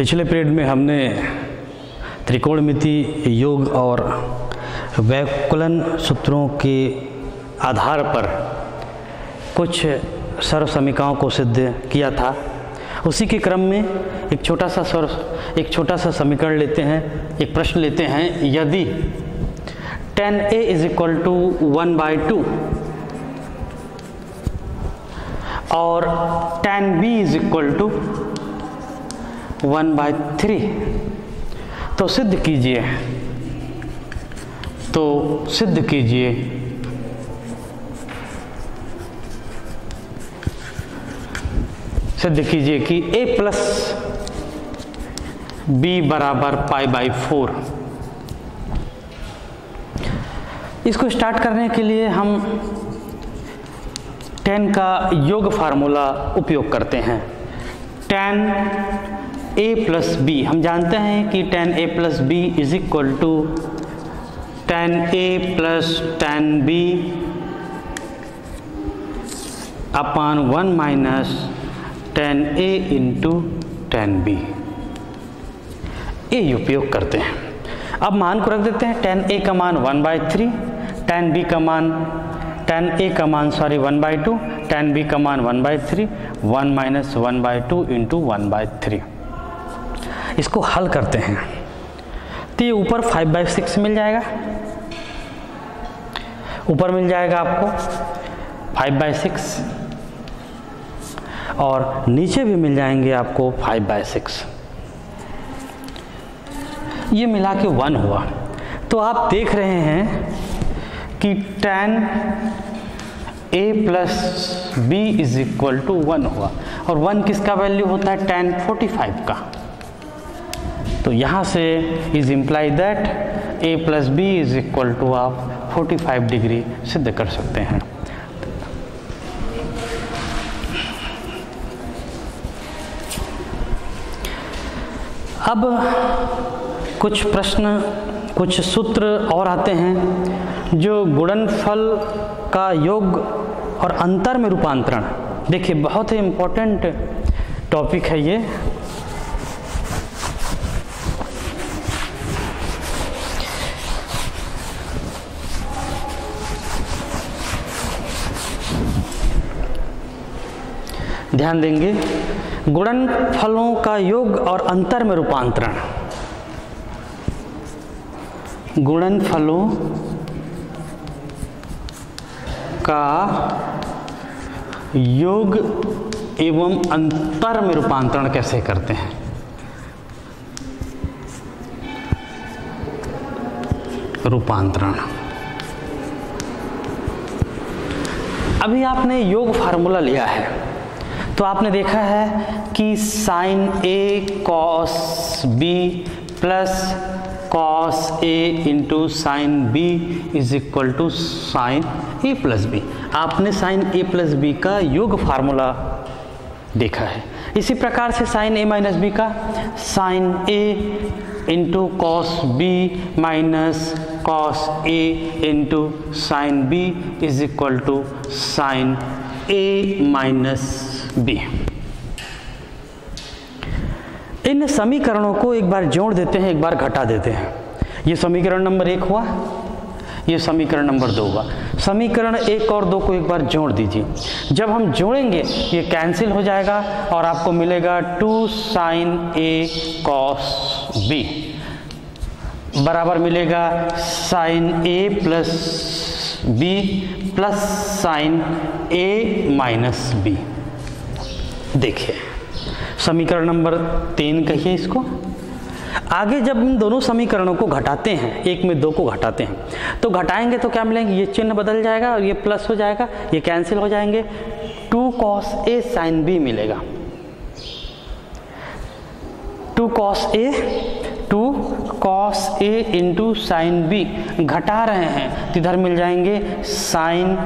पिछले पीरियड में हमने त्रिकोणमिति योग और वैकुलन सूत्रों के आधार पर कुछ सर्व समीकरणों को सिद्ध किया था। उसी के क्रम में एक छोटा सा सर्व एक छोटा सा समीकरण लेते हैं, एक प्रश्न लेते हैं। यदि tan A is equal to one by two और tan B is equal to one by three. तो सिद्ध कीजिए। तो सिद्ध कीजिए। सिद्ध कीजिए कि a प्लस बी बराबर पाई बाई फोर। इसको स्टार्ट करने के लिए हम टेन का योग फार्मूला उपयोग करते हैं। टेन ए प्लस बी हम जानते हैं कि tan A plus B is equal to tan A plus tan B upon one minus tan A into tan B ये उपयोग करते हैं। अब मान को रख देते हैं। टेन ए का मान one by three tan B का मान टेन ए का मान sorry one by two tan B का मान one by three one minus one by two into one by three इसको हल करते हैं। तो ये ऊपर फाइव बाई सिक्स मिल जाएगा। ऊपर मिल जाएगा आपको फाइव बाई सिक्स और नीचे भी मिल जाएँगे आपको फाइव बाई सिक्स ये मिला के वन हुआ। तो आप देख रहे हैं कि tan A plus B is equal to one हुआ। और वन किसका वैल्यू होता है? टेन फोर्टी फाइव का। तो यहाँ से is imply that A plus B is equal to आप फोर्टी फाइव डिग्री सिद्ध कर सकते हैं। अब कुछ प्रश्न, कुछ सूत्र और आते हैं जो गुणनफल का योग और अंतर में रूपांतरण। देखिए, बहुत ही इम्पोर्टेंट टॉपिक है ये। ध्यान देंगे। गुणन फलों का योग और अंतर में रूपांतरण। गुणन फलों का योग एवं अंतर में रूपांतरण कैसे करते हैं? रूपांतरण। अभी आपने योग फार्मूला लिया है। तो आपने देखा है कि sine A cos B plus cos A into sine B is equal to sine A plus B आपने साइन ए प्लस बी का योग फार्मूला देखा है। इसी प्रकार से साइन ए माइनस बी का sine A into cos B minus cos A into sine B is equal to sine A minus B. इन समीकरणों को एक बार जोड़ देते हैं, एक बार घटा देते हैं। ये समीकरण नंबर एक हुआ, ये समीकरण नंबर दो हुआ। समीकरण एक और दो को एक बार जोड़ दीजिए। जब हम जोड़ेंगे, ये कैंसिल हो जाएगा और आपको मिलेगा two sine A cos B बराबर मिलेगा sine A plus B plus sine A minus B देखिए, समीकरण नंबर तीन कहिए इसको। आगे जब इन दोनों समीकरणों को घटाते हैं, एक में दो को घटाते हैं तो घटाएँगे तो क्या मिलेंगे? ये चिन्ह बदल जाएगा और ये प्लस हो जाएगा, ये कैंसिल हो जाएँगे। Two cos A sine B मिलेगा। Two cos A two cos A into sine B घटा रहे हैं तो इधर मिल जाएँगे sine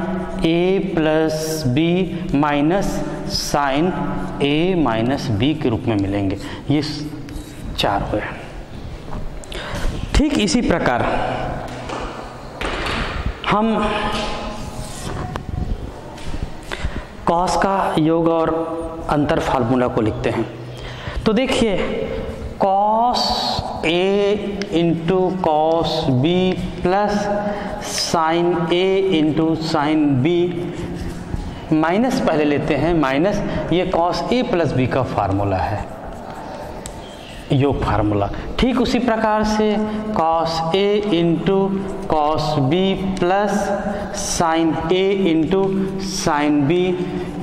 A plus B minus sine A minus B के रूप में मिलेंगे। ये चार हुए ठीक इसी प्रकार हम कॉस का योग और अंतर फार्मूला को लिखते हैं। तो देखिए cos A into cos B plus sine A into sine B minus पहले लेते हैं, माइनस, ये कॉस ए प्लस बी का फार्मूला है। योग फार्मूला। ठीक उसी प्रकार से cos A into cos B plus sine A into sine B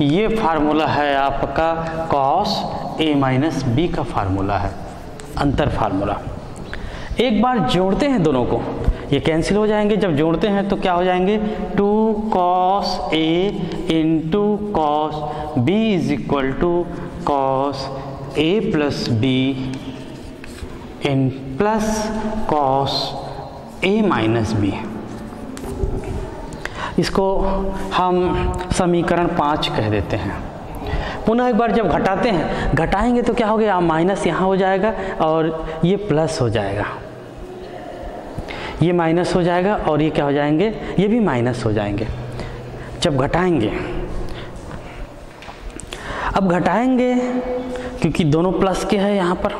ये फार्मूला है आपका कॉस ए माइनस बी का फार्मूला है, अंतर फार्मूला। एक बार जोड़ते हैं दोनों को, ये कैंसिल हो जाएँगे, जब जोड़ते हैं तो क्या हो जाएँगे? Two cos A into cos B is equal to cos A plus B in plus cos A minus B इसको हम समीकरण पाँच कह देते हैं। पुनः एक बार जब घटाते हैं, घटाएँगे तो क्या हो गया? माइनस यहाँ हो जाएगा और ये प्लस हो जाएगा। ये माइनस हो जाएगा और ये क्या हो जाएँगे? ये भी माइनस हो जाएँगे। जब घटाएँगे। अब घटाएँगे क्योंकि दोनों प्लस के हैं यहाँ पर।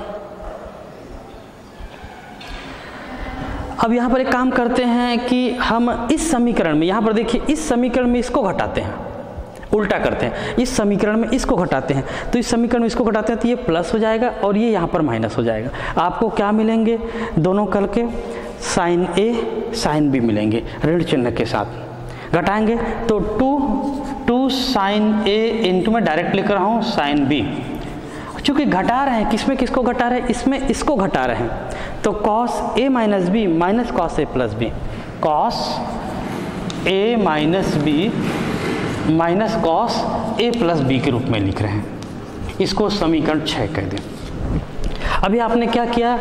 अब यहाँ पर एक काम करते हैं कि हम इस समीकरण में, यहाँ पर देखिए, इस समीकरण में इसको घटाते हैं। उल्टा करते हैं। इस समीकरण में इसको घटाते हैं। तो इस समीकरण में इसको घटाते हैं तो ये प्लस हो जाएगा और ये यहाँ पर माइनस हो जाएगा। आपको क्या मिलेंगे? दोनों कल करके साइन ए, साइन बी मिलेंगे। ऋण चिन्ह के साथ। घटाएँगे तो two two sine A into में डायरेक्ट लिख रहा हूँ साइन बी चूँकि घटा रहे हैं, किसमें किसको घटा रहे हैं? इसमें इसको घटा रहे हैं। तो cos A minus B minus cos A plus B cos A minus B minus cos A plus B के रूप में लिख रहे हैं। इसको समीकरण छः कह दें। अभी आपने क्या किया?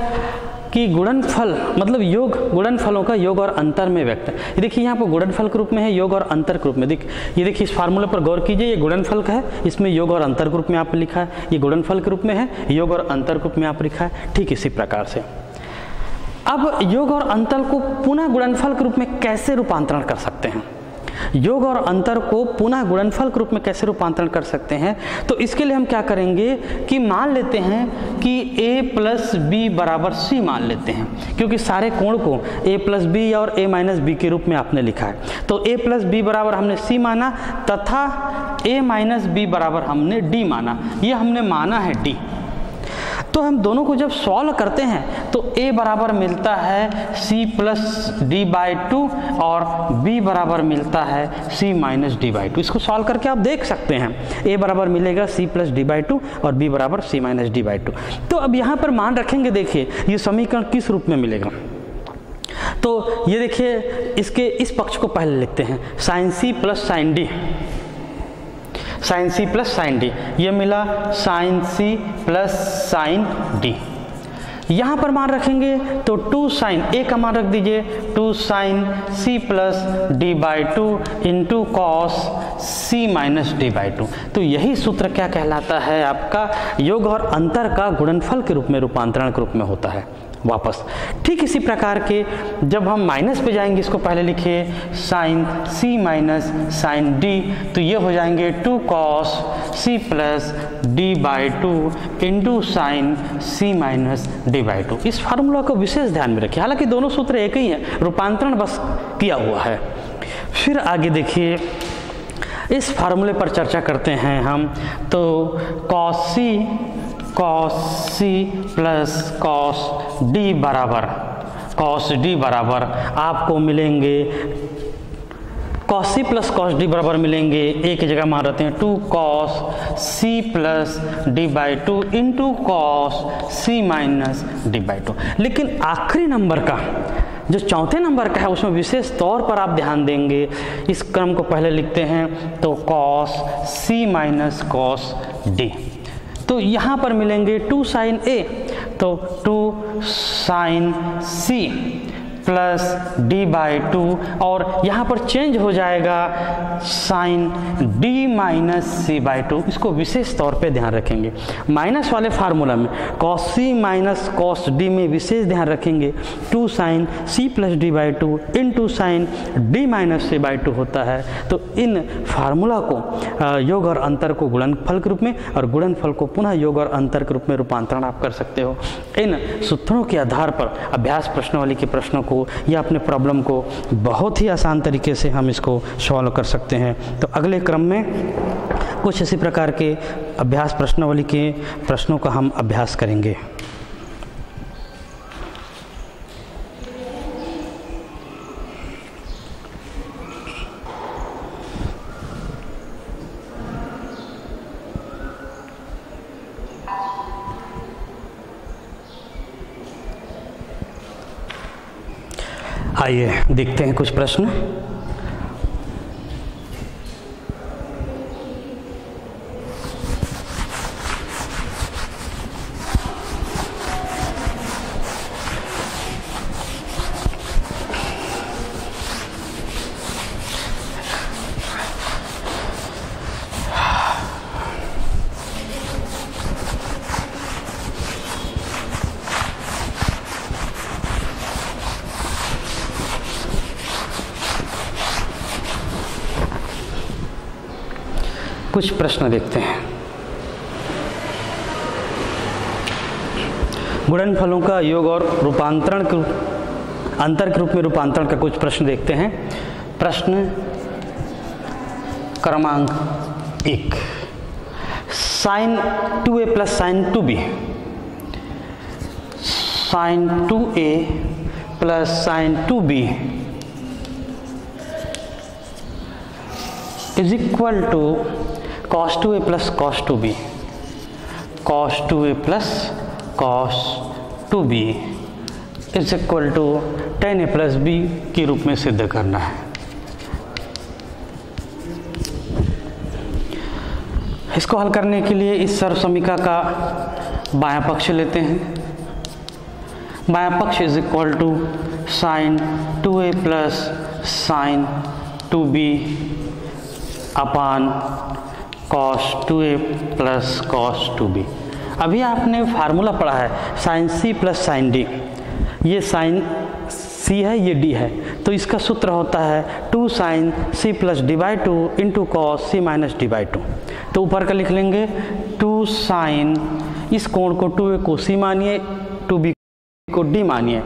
कि गुणनफल मतलब योग, गुणनफलों का योग और अंतर में व्यक्त है। ये देखिए, यहाँ पर गुणनफल के रूप में है, योग और अंतर के रूप में। देख, ये देखिए, इस फार्मूले पर गौर कीजिए, ये गुणनफल का है। इसमें योग और अंतर के रूप में आप लिखा है। ये गुणनफल के रूप में है, योग और अंतर रूप में आप लिखा है। ठीक इसी प्रकार से। अब योग और अंतर को पुनः गुणनफल के रूप में कैसे रूपांतरण कर सकते हैं? योग और अंतर को पुनः गुणनफल के रूप में कैसे रूपांतरण कर सकते हैं? तो इसके लिए हम क्या करेंगे कि मान लेते हैं कि a प्लस बी बराबर सी मान लेते हैं, क्योंकि सारे कोण को a प्लस बी और a माइनस बी के रूप में आपने लिखा है। तो a प्लस बी बराबर हमने c माना, तथा a माइनस बी बराबर हमने d माना। ये हमने माना है d तो हम दोनों को जब सॉल्व करते हैं तो a बराबर मिलता है c plus D by two और b बराबर मिलता है c minus D by two इसको सॉल्व करके आप देख सकते हैं। A बराबर मिलेगा c plus D by two और b बराबर c minus D by two तो अब यहाँ पर मान रखेंगे, देखिए, ये समीकरण किस रूप में मिलेगा? तो ये देखिए, इसके इस पक्ष को पहले लिखते हैं। Sine C plus sine D sine C plus sine D. ये मिला sine C plus sine D. यहाँ पर मान रखेंगे तो टू साइन ए का मान रख दीजिए। Two sine C plus D by two into cos C minus D by two. तो यही सूत्र क्या कहलाता है आपका? योग और अंतर का गुणनफल के रूप में, रूपांतरण के रूप में होता है। वापस। ठीक इसी प्रकार के जब हम माइनस पे जाएँगे, इसको पहले लिखिए sine C minus sine D तो ये हो जाएँगे two cos C plus D by two into sine C minus D by two इस फार्मूला को विशेष ध्यान में रखिए। हालाँकि दोनों सूत्र एक ही हैं, रूपांतरण बस किया हुआ है। फिर आगे देखिए, इस फार्मूले पर चर्चा करते हैं हम तो cos C cos C plus cos D बराबर। कॉस डी बराबर आपको मिलेंगे cos C plus cos D बराबर मिलेंगे। एक जगह मान रहते हैं two cos C plus D by two into cos C minus D by two लेकिन आखिरी नंबर का, जो चौथे नंबर का है, उसमें विशेष तौर पर आप ध्यान देंगे। इस क्रम को पहले लिखते हैं तो cos C minus cos D तो यहाँ पर मिलेंगे टू साइन ए तो two sine C. Plus D by two और यहाँ पर चेंज हो जाएगा sine D minus C by two. इसको विशेष तौर पे ध्यान रखेंगे। माइनस वाले फार्मूला में cos C minus cos D में विशेष ध्यान रखेंगे। Two sine C plus D by two into sine D minus C by two होता है। तो इन फार्मूला को योग और अंतर को गुणनफल के रूप में और गुणनफल को पुनः योग और अंतर के रूप में रूपांतरण आप कर सकते हो। इन सूत्रों के आधार पर अभ्यास प्रश्नावली के प्रश्नों को या अपने प्रॉब्लम को बहुत ही आसान तरीके से हम इसको सॉल्व कर सकते हैं। तो अगले क्रम में कुछ इसी प्रकार के अभ्यास प्रश्नावली के प्रश्नों का हम अभ्यास करेंगे। आइए देखते हैं कुछ प्रश्न। कुछ प्रश्न देखते हैं। गुणनफलों का योग और रूपांतरण के अंतर के रूप में रूपांतरण का कुछ प्रश्न देखते हैं। प्रश्न क्रमांक एक। Sine two A plus sine two B. Sine two A plus sine two B is equal to cos 2a plus cos 2b cos 2a plus cos 2b is equal to tan A plus B के रूप में सिद्ध करना है। इसको हल करने के लिए इस सर्व समीका का बायां पक्ष लेते हैं। बायां पक्ष is equal to sine two A plus sine two B upon cos two A plus cos two B अभी आपने फार्मूला पढ़ा है sine C plus sine D ये साइन सी है, ये डी है. तो इसका सूत्र होता है two sine C plus D by two into cos C minus D by two तो ऊपर का लिख लेंगे टू साइन इस कोण को टू ए को सी मानिए टू बी को डी मानिए.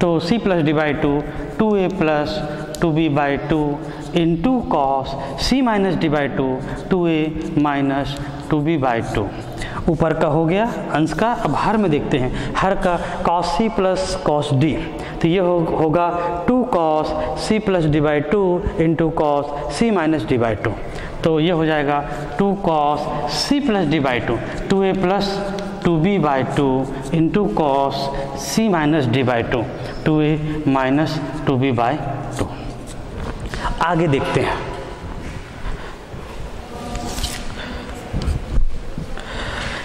तो C plus D by two two A plus two B by two into cos C minus D by two two A minus two B by two ऊपर का हो गया अंश का अब हर में देखते हैं। हर का cos C plus cos D तो ये हो, होगा two cos C plus D by two into cos C minus D by two तो ये हो जाएगा two cos C plus D by two two A plus two B by two into cos C minus D by two two A minus two B by two आगे देखते हैं।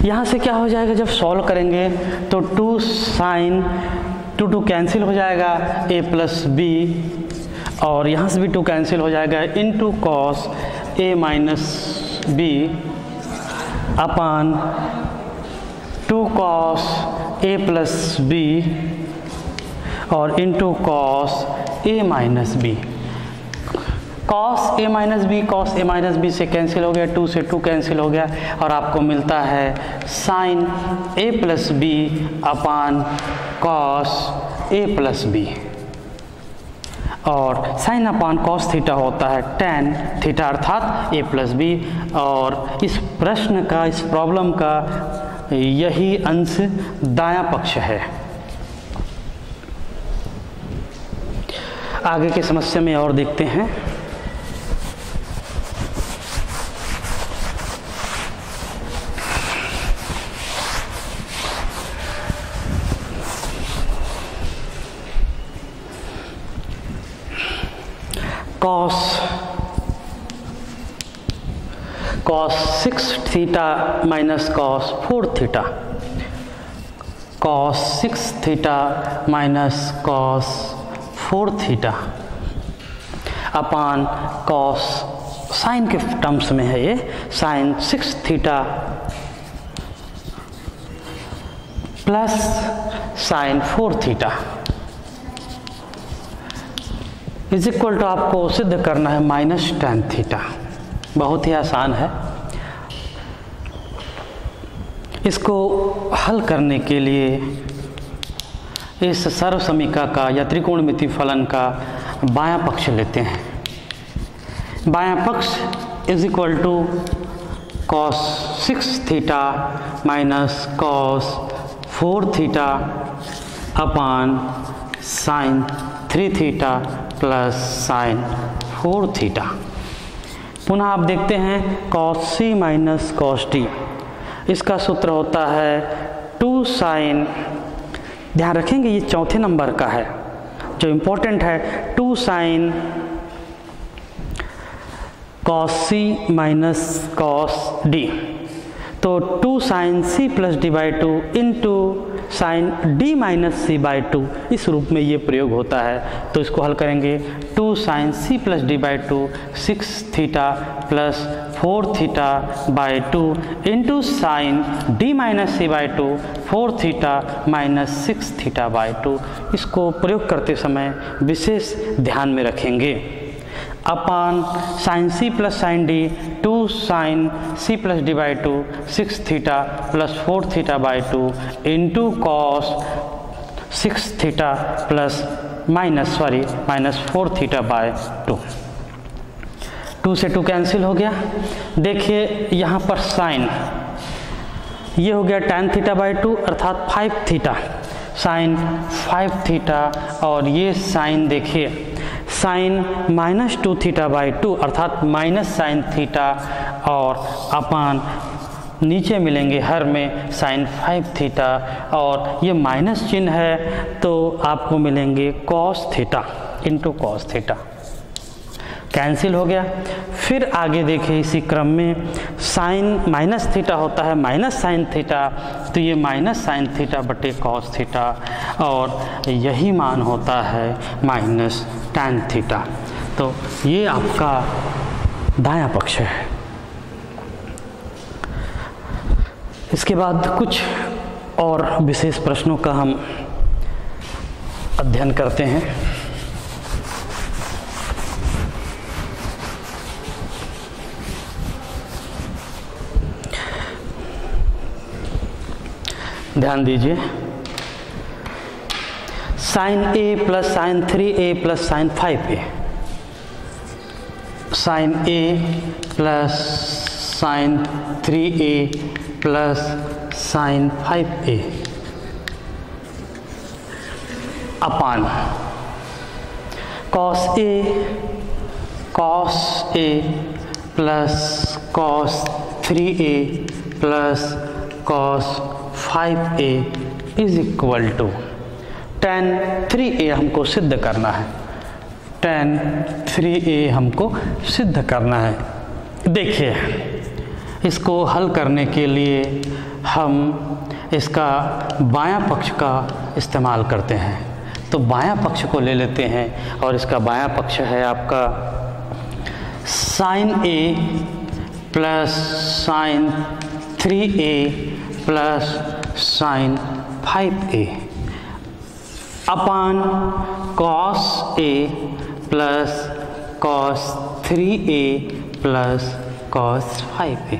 यहाँ से क्या हो जाएगा, जब सॉल्व करेंगे तो two sine two two cancel हो जाएगा ए प्लस बी और यहाँ से भी टू कैंसिल हो जाएगा into cos A minus B upon two cos A plus B और into cos A minus B cos A minus B cos A minus B से कैंसिल हो गया टू से टू कैंसिल हो गया और आपको मिलता है sine A plus B upon cos A plus B और साइन अपान कॉस थीटा होता है टेन थीटा अर्थात ए प्लस बी और इस प्रश्न का, इस प्रॉब्लम का यही अंश दाया पक्ष है। आगे की समस्या में और देखते हैं cos cos 6 theta minus cos 4 theta. Cos 6 theta minus cos four theta upon cos sine के टर्म्स में है ये। Sine six theta plus sine four theta is equal to आपको सिद्ध करना है माइनस टेन थीटा बहुत ही आसान है। इसको हल करने के लिए इस सर्व समीका का या त्रिकोणमिति फलन का बायां पक्ष लेते हैं। बायां पक्ष is equal to cos six theta minus cos four theta upon sine three theta plus sine four theta पुनः आप देखते हैं cos C minus cos D इसका सूत्र होता है टू साइन ध्यान रखेंगे ये चौथे नंबर का है। जो इम्पोर्टेंट है two sine cos C minus cos D तो two sine C plus D by two into sine D minus C by two इस रूप में ये प्रयोग होता है। तो इसको हल करेंगे। Two sine C plus D by two six theta plus four theta by two into sine D minus C by two four theta minus six theta by two इसको प्रयोग करते समय विशेष ध्यान में रखेंगे। Upon sine C plus sine D two sine C plus D by two six theta plus four theta by two into cos six theta plus minus sorry minus four theta by two two से two cancel हो गया। देखिए यहाँ पर sine ये हो गया ten theta by two अर्थात five theta sine five theta और ये साइन देखिए sine minus two theta by two अर्थात माइनस साइन थीटा और अपान नीचे मिलेंगे हर में साइन फाइव थीटा और ये माइनस चिन्ह है तो आपको मिलेंगे cos theta into cos theta cancel हो गया। फिर आगे देखिए इसी क्रम में साइन माइनस थीटा होता है माइनस साइन थीटा तो ये माइनस साइन थीटा बटे कॉस थीटा और यही मान होता है माइनस टैन थीटा। तो ये आपका दायां पक्ष है। इसके बाद कुछ और विशेष प्रश्नों का हम अध्ययन करते हैं। ध्यान दीजिए। Sine A plus sine three, A plus sine five A. Sine A plus sine three A plus sine five A. Upon. Cos A cos A plus cos three A plus cos five A is equal to tan three A हमको सिद्ध करना है। Ten three A हमको सिद्ध करना है। देखिए, इसको हल करने के लिए हम इसका बायां पक्ष का इस्तेमाल करते हैं। तो बायां पक्ष को ले लेते हैं और इसका बायां पक्ष है आपका sine A plus sine three A plus sine five A. Upon cos A plus cos three A plus cos five A.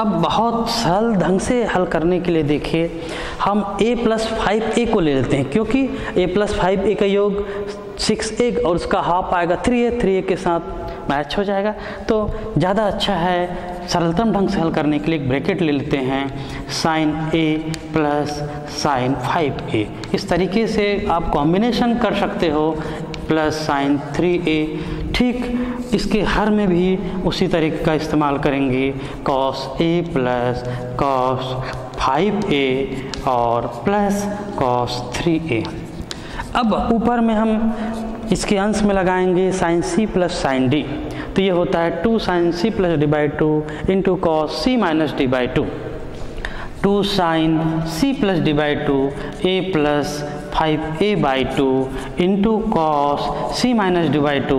अब बहुत सरल ढंग से हल करने के लिए देखिए, हम a प्लस फाइव ए को ले लेते हैं, क्योंकि a प्लस फाइव ए का योग सिक्स ए और उसका हाफ़ आएगा थ्री ए थ्री ए के साथ मैच हो जाएगा। तो ज़्यादा अच्छा है सरलतम ढंग से हल करने के लिए एक ब्रैकेट ले लेते हैं, sine A plus sine five A. इस तरीके से आप कॉम्बिनेशन कर सकते हो, प्लस साइन थ्री ए। ठीक, इसके हर में भी उसी तरीके का इस्तेमाल करेंगे। Cos A plus cos five A और प्लस कॉस थ्री ए। अब ऊपर में हम इसके अंश में लगाएँगे sine C plus sine D. तो ये होता है two sine C plus D by two into cos C minus D by two. Two sine C plus D by two A plus five A by two into cos C minus D by two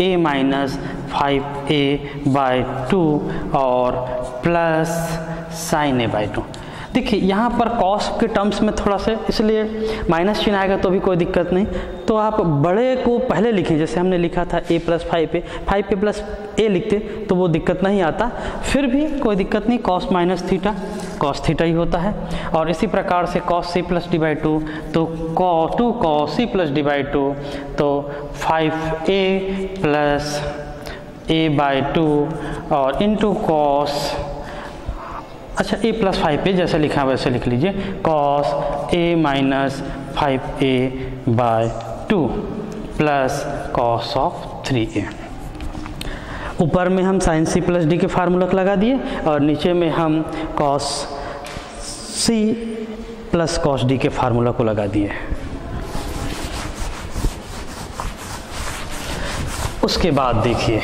A minus five A by two और plus sine A by two. देखिए, यहाँ पर cos के terms में थोड़ा सा, इसलिए minus चिन्ह आएगा तो भी कोई दिक्कत नहीं। तो आप बड़े को पहले लिखें जैसे हमने लिखा था ए प्लस फाइव पे फाइव पे प्लस ए लिखते तो वो दिक्कत नहीं आता। फिर भी कोई दिक्कत नहीं cos minus theta cos theta ही होता है। और इसी प्रकार से cos C plus D by two तो कॉ two cos C plus D by two तो five A plus A by two और इंटू कॉस अच्छा ए प्लस फाइव पे जैसे लिखा, वैसे लिख लीजिए। Cos A minus five A by two plus cos of three A ऊपर में हम साइन सी प्लस डी के फार्मूला लगा दिए और नीचे में हम cos C plus cos D के फार्मूला को लगा दिए। उसके बाद देखिए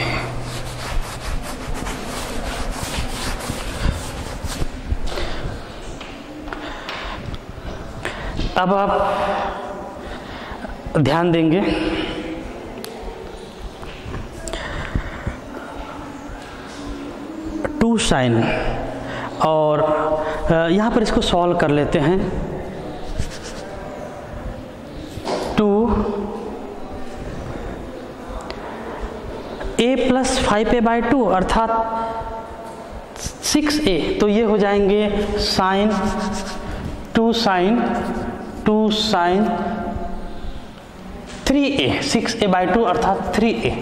अब आप ध्यान देंगे। टू साइन और यहाँ पर इसको सॉल्व कर लेते हैं। Two A plus five A by two, अर्थात सिक्स ए तो ये हो जाएँगे sine two sine two sine three A six A by two अर्थात थ्री ए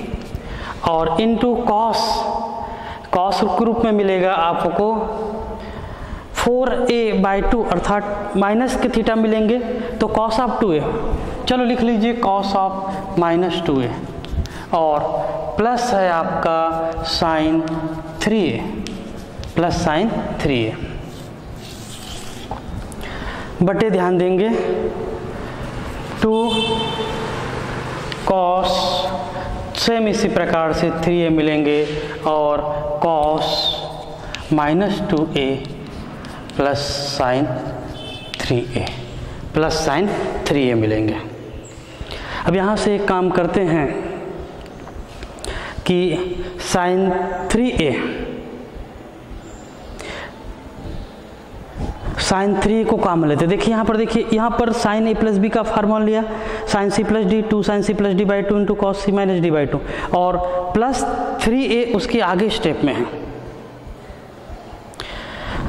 और इनटू कॉस कॉस के रूप में मिलेगा आपको फोर ए बाई टू अर्थात माइनस के थीटा मिलेंगे तो कॉस ऑफ़ टू ए चलो लिख लीजिए cos of minus two A और प्लस है आपका sine three A plus sine three A बटे ध्यान देंगे। टू कॉस सेम इसी प्रकार से थ्री ए मिलेंगे और cos minus two A plus sine three A plus sine three A मिलेंगे। अब यहाँ से एक काम करते हैं कि sine three A sine three को काम लेते देखिए यहाँ पर, देखिए, यहाँ पर साइन ए प्लस बी का फार्मूला लिया। Sine C plus D two sine C plus D by two into cos C minus D by two और प्लस थ्री ए उसके आगे स्टेप में है।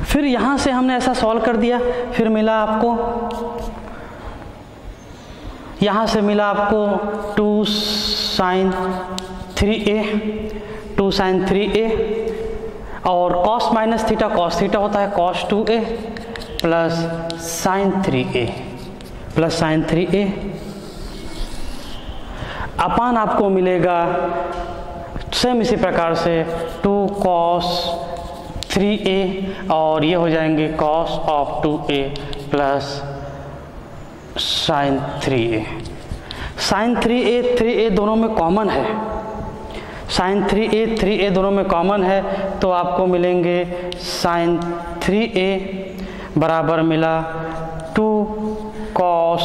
फिर यहाँ से हमने ऐसा सॉल्व कर दिया। फिर मिला आपको, यहाँ से मिला आपको two sine three A two sine three A और cos minus theta cos theta होता है cos two A plus sine three A. Plus sine three A. Upon आपको मिलेगा सेम इसी प्रकार से टू कॉस थ्री ए और ये हो जाएँगे cos of two A plus sine three A. Sine three A three A दोनों में कॉमन है। Sine three A three A दोनों में कॉमन है तो आपको मिलेंगे साइन थ्री ए बराबर मिला two cos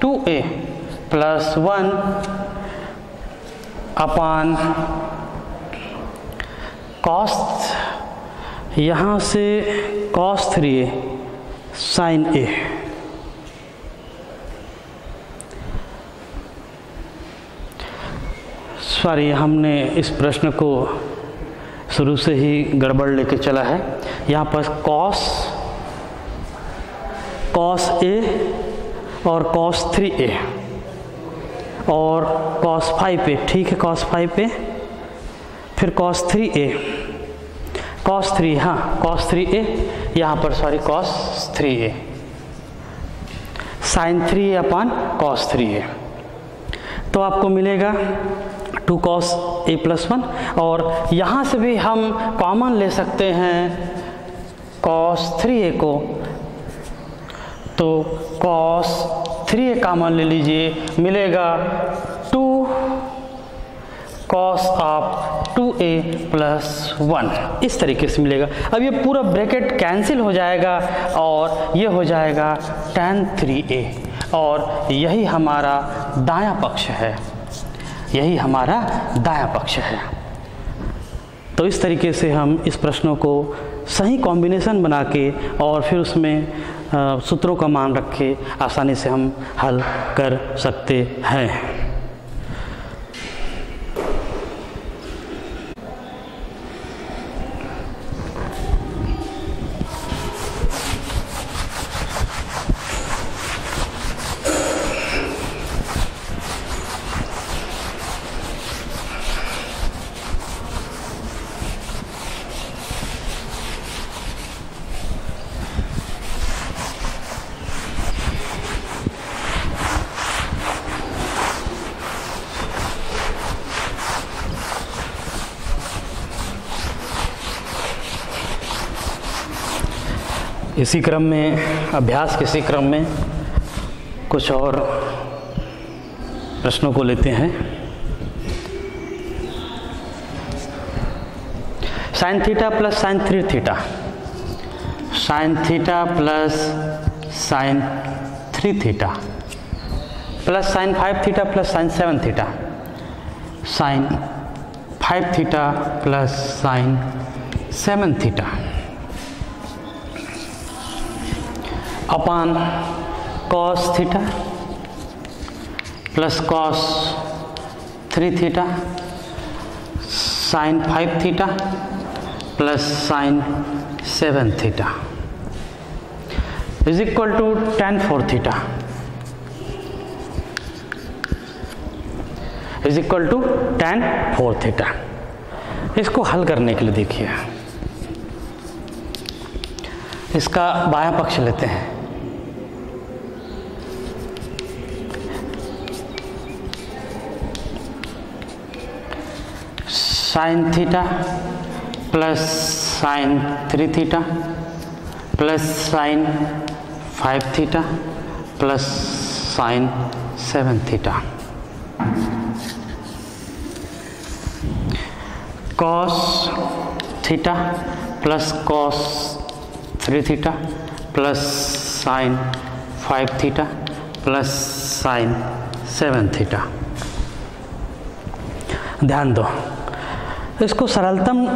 two A plus one upon cos यहाँ से cos three A sine A sorry हमने इस प्रश्न को शुरू से ही गड़बड़ लेके चला है। यहाँ पर कॉस कॉस ए और कॉस थ्री ए और कॉस फाइव ए, ठीक है कॉस फाइव ए, फिर cos three A, cos three हाँ कॉस थ्री ए, यहाँ पर sorry cos three A sine three A upon cos three A तो आपको मिलेगा two cos A plus one, और यहाँ से भी हम कॉमन ले सकते हैं कॉस थ्री ए को तो कॉस थ्री कॉमन ले लीजिए, मिलेगा two cos of two A plus one इस तरीके से मिलेगा। अब ये पूरा ब्रैकेट कैंसिल हो जाएगा और ये हो जाएगा टेन थ्री ए और यही हमारा दायां पक्ष है। यही हमारा दायां पक्ष है। तो इस तरीके से हम इस प्रश्नों को सही कॉम्बिनेशन बना के और फिर उसमें सूत्रों का मान रख के आसानी से हम हल कर सकते हैं। इसी क्रम में, अभ्यास के इसी क्रम में कुछ और प्रश्नों को लेते हैं। Sine theta plus sine three theta. Sine theta plus sine three theta. Plus sine five theta plus sine seven theta. Sine five theta plus sine seven theta. Upon cos theta plus cos three theta sine five theta plus sine seven theta is equal to tan four theta is equal to tan four theta इसको हल करने के लिए देखिए। इसका बाया पक्ष लेते हैं। Sine theta plus sine three theta plus sine five theta plus sine seven theta cos theta plus cos three theta plus sine five theta plus sine seven theta ध्यान दो। इसको सरलतम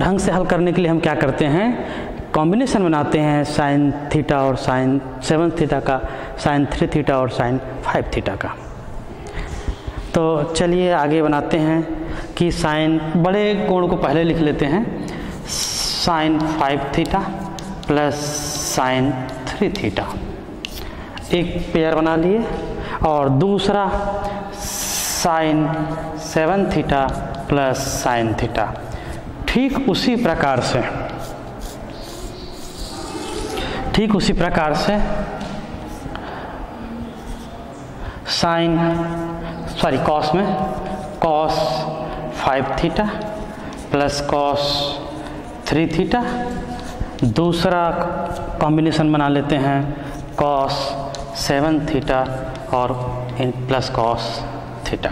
ढंग से हल करने के लिए हम क्या करते हैं? कॉम्बिनेशन बनाते हैं साइन थीटा और साइन सेवन थीटा का साइन थ्री थीटा और साइन फाइव थीटा का। तो चलिए आगे बनाते हैं कि साइन बड़े कोण को पहले लिख लेते हैं। Sine five theta plus sine three theta एक पेयर बना लिए और दूसरा sine seven theta plus sine theta. ठीक उसी प्रकार से, ठीक उसी प्रकार से साइन, सॉरी, कॉस में, cos five theta plus cos three theta. दूसरा कॉम्बिनेशन बना लेते हैं, कॉस सेवन थीटा और इन प्लस कॉस थीटा।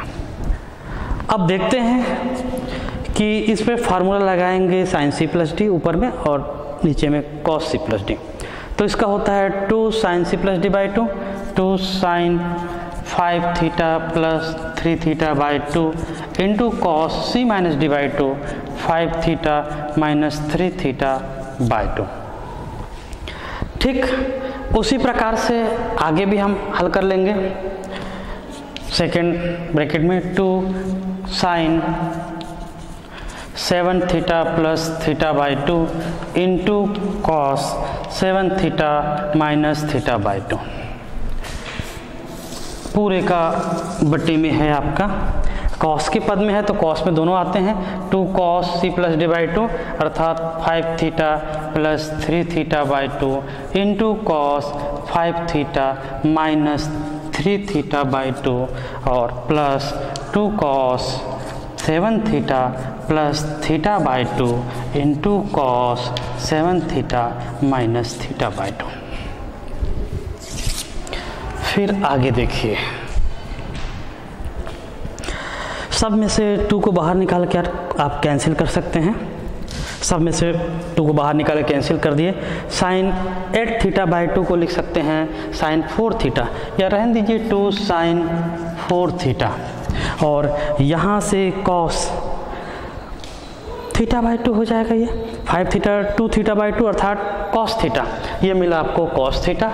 अब देखते हैं कि इस पर फार्मूला लगाएँगे साइन सी प्लस डी ऊपर में और नीचे में कॉस सी प्लस डी तो इसका होता है two sine C plus D by two two sine five theta plus three theta by two into cos C minus D by two five theta minus three theta by two ठीक, उसी प्रकार से आगे भी हम हल कर लेंगे। सेकेंड ब्रैकेट में two sine seven theta plus theta by two into cos seven theta minus theta by two पूरे का बट्टी में है आपका। कॉस के पद में है तो कॉस में दोनों आते हैं। Two cos C plus D by two अर्थात five theta plus three theta by two into cos five theta minus three theta by two और plus two cos seven theta plus theta by two into cos seven theta minus theta by two. फिर आगे देखिए। सब में से to को बाहर निकाल के आप कैंसिल कर सकते हैं। सब में से टू को बाहर निकाले कैंसिल कर दिए। Sine eight theta by two को लिख सकते हैं। साइन फोर थीटा या रहन दीजिए टू साइन फोर थीटा और यहाँ से कॉस थीटा बाई टू हो जाएगा ये। Five theta two theta by two अर्थात कॉस थीटा ये मिला आपको कॉस थीटा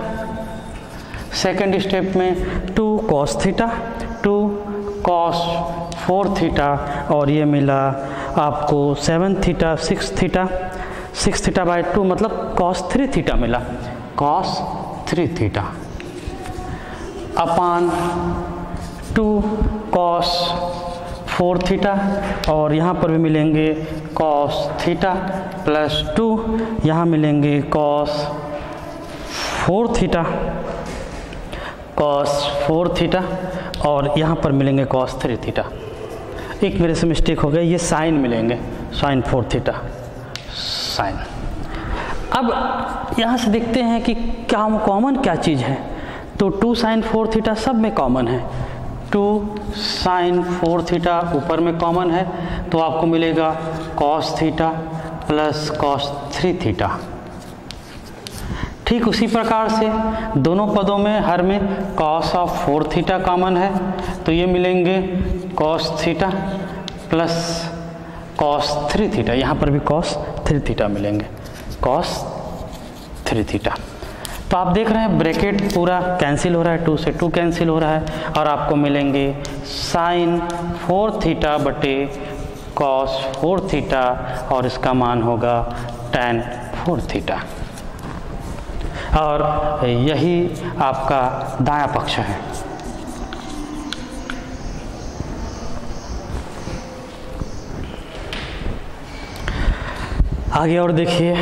सेकेंड स्टेप में two cos theta two cos four theta और ये मिला आपको seven theta, six theta. Six theta by two मतलब कॉस थ्री थीटा मिला। Cos three theta. Upon two cos four theta और यहाँ पर भी मिलेंगे कॉस थीटा प्लस टू। यहाँ मिलेंगे cos four theta. Cos four theta और यहाँ पर मिलेंगे कॉस थ्री थीटा। एक मेरे से मिस्टेक हो गया, ये साइन मिलेंगे, साइन फोर थीटा, साइन। अब यहाँ से देखते हैं कि क्या कॉमन क्या चीज़ है। तो टू साइन फोर थीटा सब में कॉमन है। टू साइन फोर थीटा ऊपर में कॉमन है तो आपको मिलेगा cos theta plus cos three theta ठीक उसी प्रकार से दोनों पदों में हर में cos of four theta common है। तो ये मिलेंगे cos theta plus cos three theta यहाँ पर भी कॉस थ्री थीटा मिलेंगे। कॉस थ्री थीटा तो आप देख रहे हैं ब्रैकेट पूरा कैंसिल हो रहा है टू से टू कैंसिल हो रहा है और आपको मिलेंगे साइन फोर थीटा बटे कॉस फोर थीटा और इसका मान होगा टेन फोर थीटा और यही आपका दाया पक्ष है। आगे और देखिए।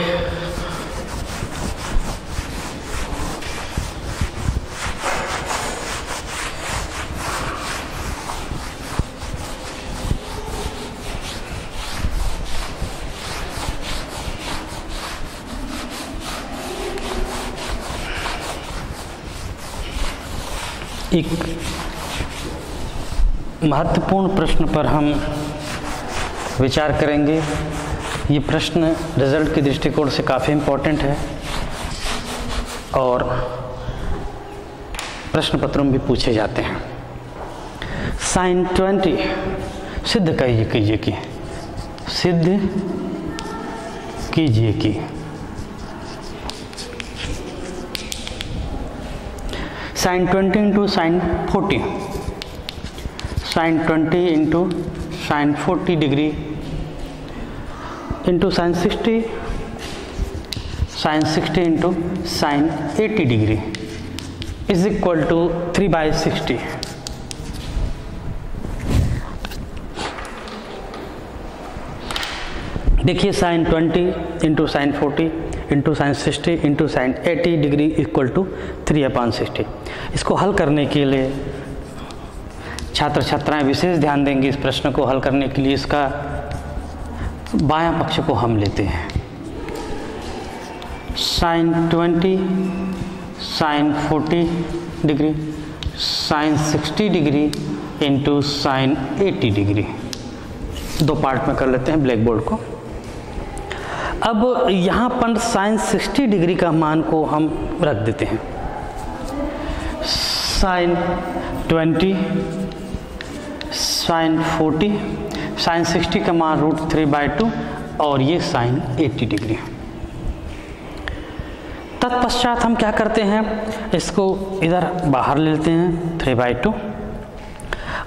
एक महत्वपूर्ण प्रश्न पर हम विचार करेंगे। ये प्रश्न रिज़ल्ट के दृष्टिकोण से काफ़ी इम्पोर्टेंट है और प्रश्न पत्रों में भी पूछे जाते हैं। साइन ट्वेंटी सिद्ध कहिए कीजिए कि, सिद्ध कीजिए कि। Sine twenty into sine forty. Sine twenty into sine forty degree. Into sine sixty sine sixty into sine eighty degree. Is equal to three by sixty. देखिए sine twenty into sine forty. Into sine sixty into sine eighty degree equal to three upon sixty इसको हल करने के लिए छात्र छात्राएँ विशेष ध्यान देंगे इस प्रश्न को हल करने के लिए। इसका बायां पक्ष को हम लेते हैं। Sine twenty sine forty degree sine sixty degree into sine eighty degree दो पार्ट में कर लेते हैं ब्लैक बोर्ड को। अब यहाँ पर साइन 60 डिग्री का मान को हम रख देते हैं। साइन 20 साइन 40 साइन 60 का मान रूट थ्री बाई टू और ये साइन 80 डिग्री तत्पश्चात हम क्या करते हैं? इसको इधर बाहर ले लेते हैं थ्री बाई टू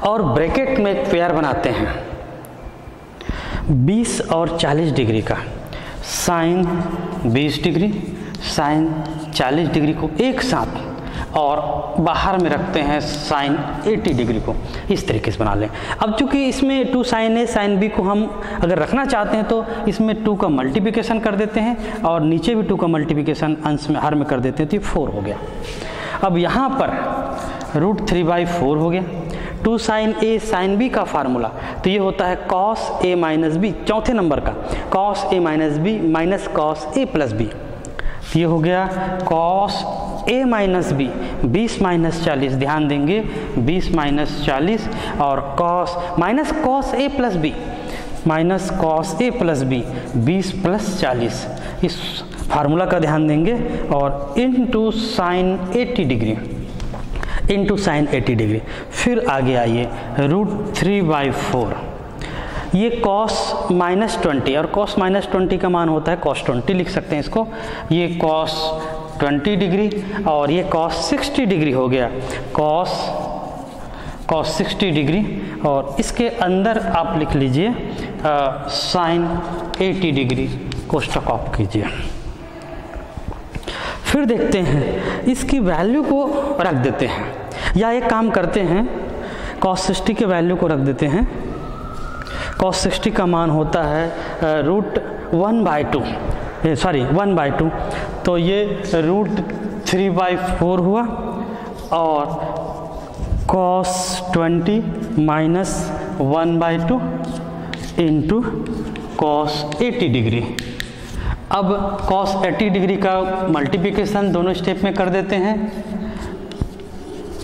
और ब्रैकेट में एक पेयर बनाते हैं 20 और 40 डिग्री का। साइन 20 डिग्री, साइन 40 डिग्री को एक साथ और बाहर में रखते हैं साइन 80 डिग्री को। इस तरीके से बना लें। अब चूँकि इसमें two sine A, sine B को हम अगर रखना चाहते हैं तो इसमें टू का मल्टीप्लिकेशन कर देते हैं और नीचे भी टू का मल्टीप्लिकेशन अंश में, हर में कर देते हैं। तो ये फोर हो गया। अब यहाँ पर रूट थ्री बाई फोर हो गया। Two sine A, sine B का फार्मूला। तो ये होता है कॉस ए माइनस बी चौथे नंबर का। Cos A minus B minus cos A plus B ये हो गया कॉस ए माइनस बी बीस माइनस चालीस। ध्यान देंगे, बीस माइनस चालीस और cos minus cos A plus B minus cos A plus B बीस प्लस चालीस। इस फार्मूला का ध्यान देंगे और इन two sine eighty degree into sine eighty degree फिर आगे आइए रूट थ्री बाई फोर ये कॉस माइनस ट्वेंटी और कॉस माइनस ट्वेंटी का मान होता है कॉस ट्वेंटी लिख सकते हैं इसको। ये कॉस ट्वेंटी डिग्री और ये कॉस सिक्सटी डिग्री हो गया। कॉस कॉस सिक्सटी डिग्री और इसके अंदर आप लिख लीजिए साइन एटी डिग्री कोष्टक ऑफ़ कीजिए। फिर देखते हैं, इसकी वैल्यू को रख देते हैं। या एक काम करते हैं कॉस सिक्सटी के वैल्यू को रख देते हैं। कॉस सिक्सटी का मान होता है root one by two sorry one by two तो ये रूट थ्री बाई फोर हुआ और cos twenty minus one by two into cos eighty degree अब कॉस 80 डिग्री का मल्टीप्लिकेशन दोनों स्टेप में कर देते हैं।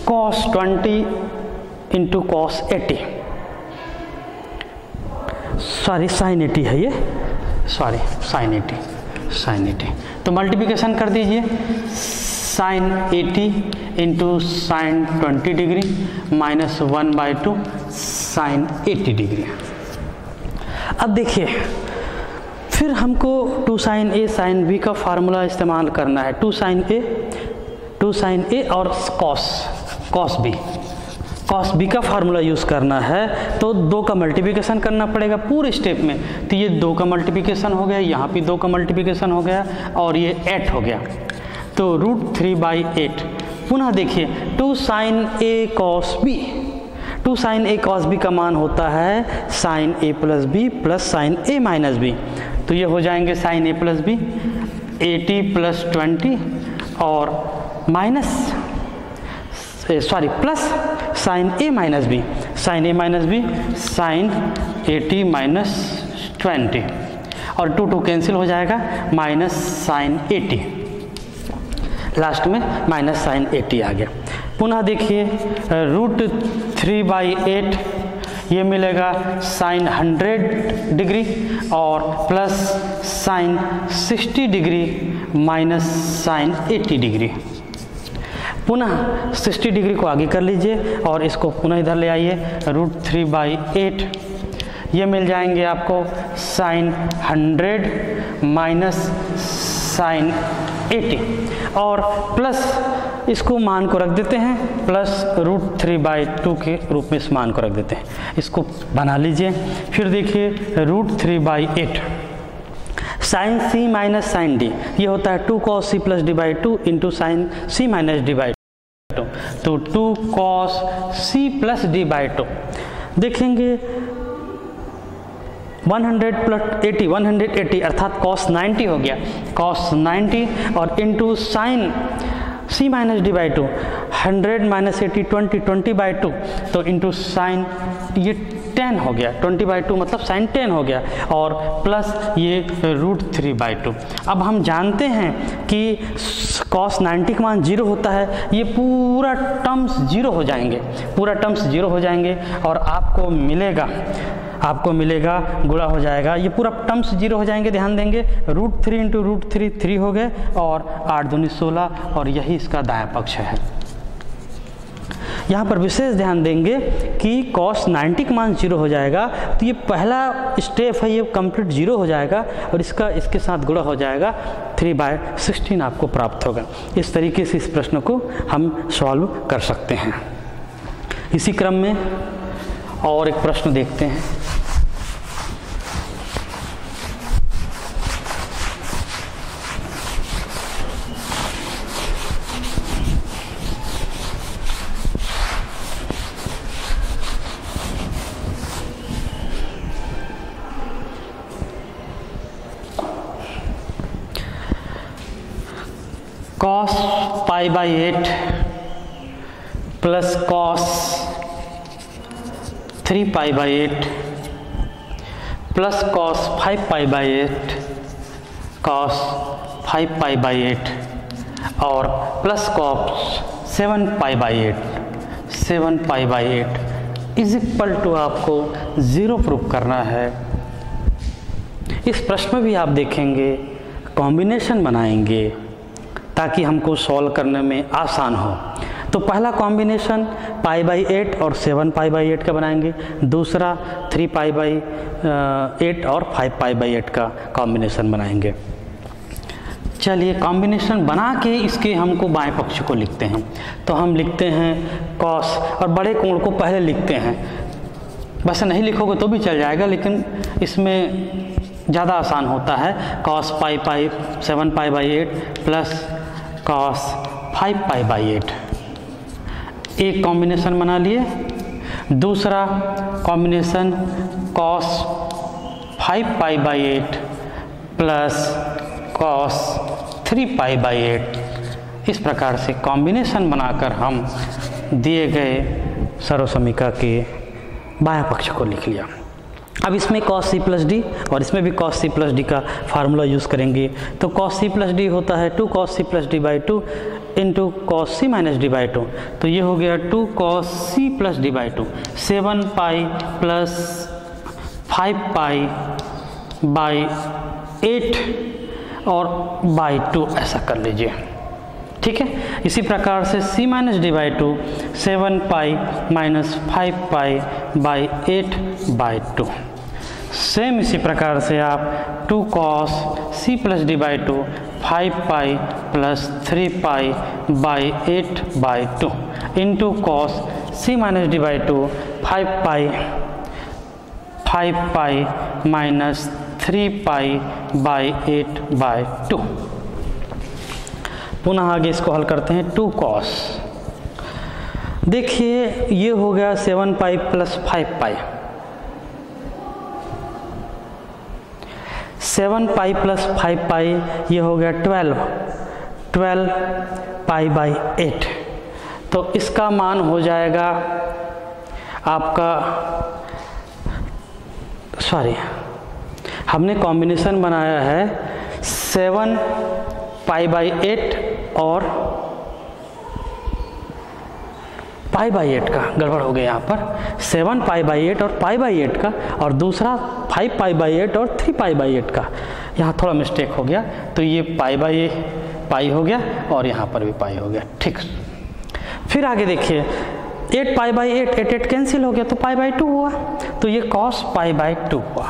Cos 20 into cos eighty sorry sine eighty है ये। Sorry sine eighty sine eighty तो मल्टीप्लिकेशन कर दीजिए। Sine eighty into sine twenty degree minus one by two sine eighty degree अब देखिए, फिर हमको two sine A sine B का फार्मूला इस्तेमाल करना है। Two sine A two sine A और cos cos B cos B का फार्मूला यूज़ करना है तो दो का मल्टीप्लिकेशन करना पड़ेगा पूरे स्टेप में। तो ये दो का मल्टीप्लिकेशन हो गया, यहाँ पे दो का मल्टीप्लिकेशन हो गया, और ये एट हो गया। तो रूट थ्री बाई एट पुनः देखिए two sine A cos B two sine A cos B का मान होता है sine A plus B plus sine A minus B तो ये हो जाएँगे sine A plus B eighty plus twenty और minus sorry plus sine A minus B sine A minus B sine eighty minus twenty और two two cancel हो जाएगा minus sine eighty last में minus sine eighty आ गया. पुनः देखिए root three by eight ये मिलेगा साइन हंड्रेड डिग्री और plus sine sixty degree minus sine eighty degree पुनः सिक्सटी डिग्री को आगे कर लीजिए और इसको पुनः इधर ले आइए रूट थ्री बाई एट ये मिल जाएँगे आपको sine hundred minus sine eighty और प्लस इसको मान को रख देते हैं plus root three by two के रूप में इस मान को रख देते हैं। इसको बना लीजिए, फिर देखिए root three by eight sine C minus sine D ये होता है two cos C plus D by two into sine C minus D by तो two cos C plus D by two देखेंगे 100 प्लस 80 180 अर्थात कॉस 90 हो गया। Cos 90 और into sine C minus D by two hundred minus eighty twenty twenty by two तो into sine ये ten हो गया ट्वेंटी बाई टू मतलब साइन टेन हो गया, और प्लस ये रूट थ्री बाई टू अब हम जानते हैं कि कॉस नाइन्टी का मान ज़ीरो होता है, ये पूरा टर्म्स ज़ीरो हो जाएँगे, पूरा टर्म्स ज़ीरो हो जाएँगे, और आपको मिलेगा आपको मिलेगा गुड़ा हो जाएगा, ये पूरा टर्म्स ज़ीरो हो जाएँगे, ध्यान देंगे root three into root three three हो गए, और आठ दूनी सोलह, और यही इसका दाया पक्ष है। यहाँ पर विशेष ध्यान देंगे कि कॉस 90 का मान ज़ीरो हो जाएगा तो ये पहला स्टेप है, ये कंप्लीट ज़ीरो हो जाएगा और इसका, इसके साथ गुणा हो जाएगा थ्री बाय सिक्सटीन आपको प्राप्त होगा। इस तरीके से इस प्रश्न को हम सॉल्व कर सकते हैं। इसी क्रम में और एक प्रश्न देखते हैं। Cos pi by 8 plus cos 3 pi by 8 plus cos 5 pi by 8 cos 5 pi by 8 और plus cos 7 pi by eight seven pi by eight is equal to आपको ज़ीरो प्रूफ करना है। इस प्रश्न में भी आप देखेंगे कॉम्बिनेशन बनाएँगे। ताकि हमको सॉल्व करने में आसान हो। तो पहला कॉम्बिनेशन पाई बाई एट और सेवन पाई बाई एट का बनाएँगे। दूसरा थ्री पाई बाई एट और फाइव पाई बाई एट का कॉम्बिनेशन बनाएँगे। चलिए कॉम्बिनेशन बना के इसके हमको बाएँ पक्ष को लिखते हैं। तो हम लिखते हैं कॉस और बड़े कोण को पहले लिखते हैं। वैसे नहीं लिखोगे तो भी चल जाएगा, लेकिन इसमें ज़्यादा आसान होता है। Cos pi pi seven pi by eight plus cos five pi by eight. एक कॉम्बिनेशन बना लिए। दूसरा combination cos five pi by eight plus cos three pi by eight. इस प्रकार से कॉम्बिनेशन बनाकर हम दिए गए सर्वसमिका के बाया पक्ष को लिख लिया। अब इसमें कॉस सी प्लस डी और इसमें भी कॉस सी प्लस डी का फार्मूला यूज़ करेंगे। तो कॉस सी प्लस डी होता है two cos C plus D by two into cos C minus D by two तो ये हो गया two cos C plus D by two seven pi plus five pi by eight और by two ऐसा कर लीजिए। ठीक है? इसी प्रकार से c minus D by two seven pi minus five pi by eight by two same इसी प्रकार से आप two cos C plus D by two five pi plus three pi by eight by two into cos C minus D by two five pi five pi minus three pi by eight by two पुनः आगे इसको हल करते हैं two cos देखिए, ये हो गया seven pi plus five pi seven pi plus five pi ये हो गया twelve twelve pi by eight तो इसका मान हो जाएगा आपका सॉरी हमने कॉम्बिनेशन बनाया है सेवन पाई बाई एट और पाई बाई एट का गड़बड़ हो गया यहाँ पर। सेवन पाई बाई एट और पाई बाई एट का और दूसरा फाइव पाई बाई एट और थ्री पाई बाई एट का। यहाँ थोड़ा मिस्टेक हो गया तो ये पाई बाई पाई हो गया और यहाँ पर भी पाई हो गया। ठीक। फिर आगे देखिए, eight pi by eight eight eight cancel हो गया तो पाई बाई टू हुआ। तो ये कॉस पाई बाई टू हुआ।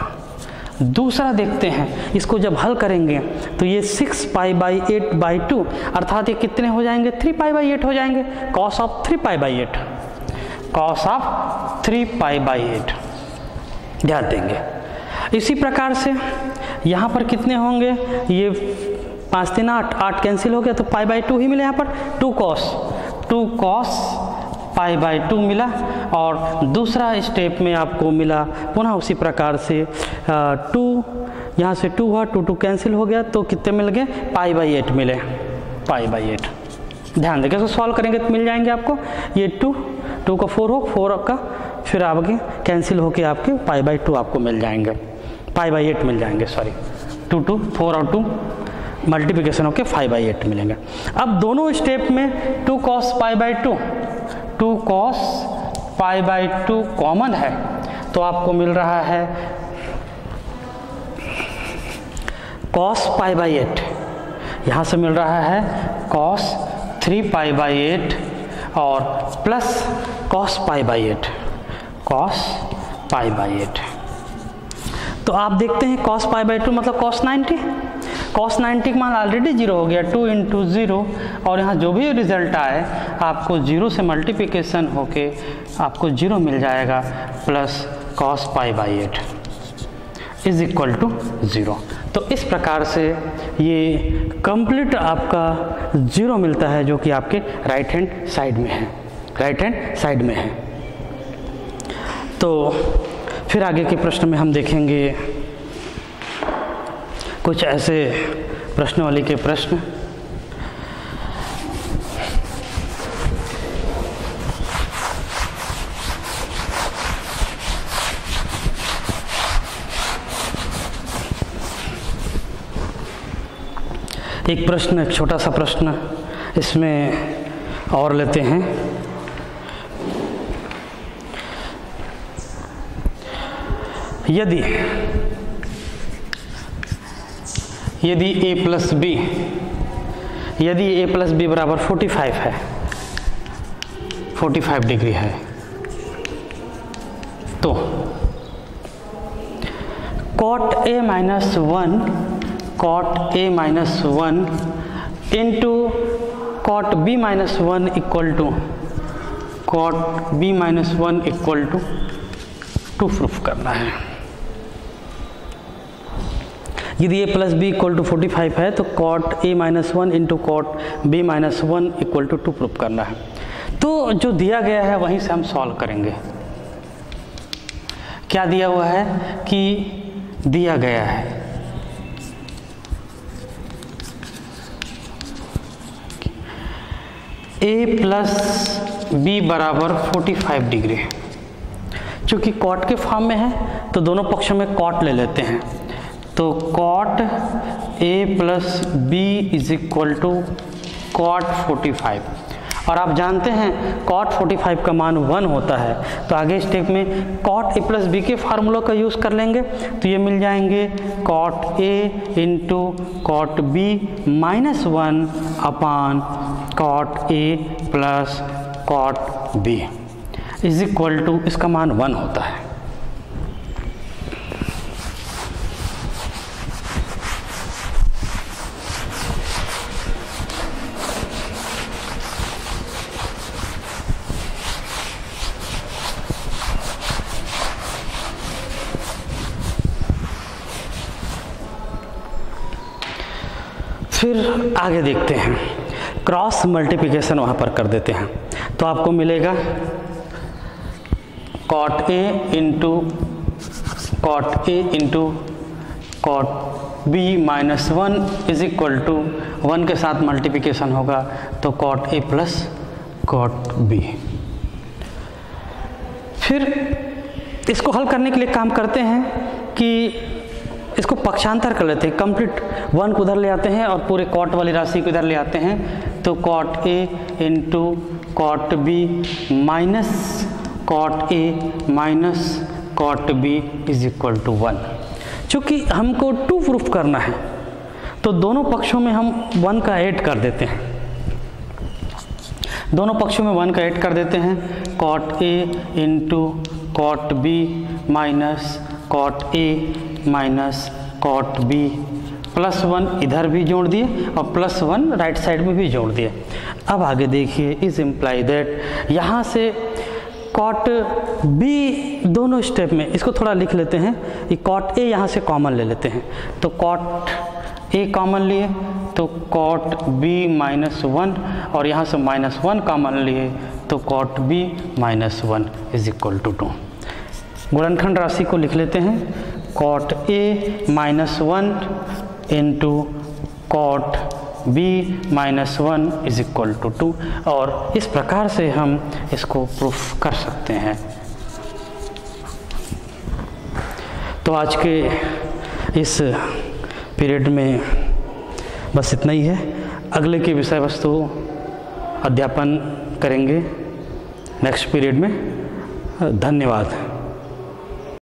दूसरा देखते हैं, इसको जब हल करेंगे तो ये six pi by eight by two अर्थात ये कितने हो जाएँगे? थ्री पाई बाई एट हो जाएँगे। Cos of three pi by eight cos of three pi by eight ध्यान देंगे। इसी प्रकार से यहाँ पर कितने होंगे? ये पाँच तीन आठ आठ कैंसिल हो गया तो पाई बाई टू ही मिले यहाँ पर। Two cos two cos pi by two मिला और दूसरा स्टेप में आपको मिला पुनः उसी प्रकार से टू यहाँ से टू हुआ टू टू कैंसिल हो गया तो कितने मिल गए? पाई बाई एट मिले। Pi by eight. ध्यान दें इसको सॉल्व करेंगे तो मिल जाएँगे आपको। ये टू टू का फोर हो फोर का फिर आपके कैंसिल होके आपके पाई बाई टू आपको मिल जाएँगे। पाई बाई एट मिल जाएँगे सॉरी टू टू फोर और टू मल्टीप्लिकेशन होके फाइव बाई एट मिलेंगे। अब दोनों स्टेप में two cos pi by two two cos pi by two common है। तो आपको मिल रहा है कॉस पाई बाई एट यहाँ से मिल रहा है cos three pi by eight और plus cos pi by eight cos pi by eight तो आप देखते हैं कॉस पाई बाई टू मतलब कॉस नाइन्टी कॉस नाइन्टी का मान ऑलरेडी ज़ीरो हो गया टू इंटू ज़ीरो और यहाँ जो भी रिज़ल्ट आए, आपको ज़ीरो से मल्टीप्लिकेशन होके आपको ज़ीरो मिल जाएगा plus cos pi by eight is equal to zero तो इस प्रकार से ये कंप्लीट आपका ज़ीरो मिलता है, जो कि आपके राइट हैंड साइड में है। राइट हैंड साइड में है। तो फिर आगे के प्रश्न में हम देखेंगे। कुछ ऐसे प्रश्नवाली के प्रश्न? एक प्रश्न, एक छोटा सा प्रश्न इसमें और लेते हैं। यदि यदि a प्लस बी यदि a प्लस बी बराबर 45 है 45 डिग्री है तो cot a minus one cot a minus one into cot B minus one equal to cot B minus one equal to two proof करना है। यदि A plus B equal to forty five है तो cot A minus one into cot B minus one equal to two proof करना है। तो जो दिया गया है, वहीं से हम सॉल्व करेंगे। क्या दिया हुआ है? कि दिया गया है। ए प्लस बी बराबर 45 डिग्री चूँकि कॉट के फॉर्म में है तो दोनों पक्षों में कॉट ले लेते हैं। तो cot A plus B is equal to cot 45 और आप जानते हैं कॉट 45 का मान वन होता है। तो आगे स्टेप में कॉट ए प्लस बी के फार्मूलों का यूज़ कर लेंगे। तो ये मिल जाएँगे cot A into cot B minus one upon cot A plus cot B is equal to इसका मान वन होता है। फिर आगे देखते हैं। क्रॉस मल्टीप्लिकेशन वहाँ पर कर देते हैं। तो आपको मिलेगा cot A into cot A into cot B minus one is equal to one के साथ मल्टीप्लिकेशन होगा तो cot A plus cot B. फिर इसको हल करने के लिए काम करते हैं कि इसको पक्षांतर कर लेते हैं। कंप्लीट वन को उधर ले आते हैं और पूरे कॉट वाली राशि को इधर ले आते हैं। तो cot A into cot B minus cot A minus cot B is equal to one चूँकि हमको टू प्रूफ करना है तो दोनों पक्षों में हम वन का ऐड कर देते हैं। दोनों पक्षों में वन का ऐड कर देते हैं। Cot A into cot B minus cot A minus cot B, plus one इधर भी जोड़ दिए और प्लस वन राइट साइड में भी जोड़ दिए। अब आगे देखिए इज़ इम्प्लाई दैट यहाँ से कॉट बी दोनों स्टेप में, इसको थोड़ा लिख लेते हैं ये कॉट ए यहाँ से कॉमन ले लेते हैं। तो कॉट ए कॉमन लिए तो कॉट बी माइनस वन, और यहाँ से माइनस वन कॉमन लिए तो cot B minus one is equal to two गुणनखंड राशि को लिख लेते हैं। Cot A minus one into cot B minus one is equal to two और इस प्रकार से हम इसको प्रूफ कर सकते हैं। तो आज के इस पीरियड में बस इतना ही है। अगले के विषय वस्तु अध्यापन करेंगे। नेक्स्ट पीरियड में, धन्यवाद।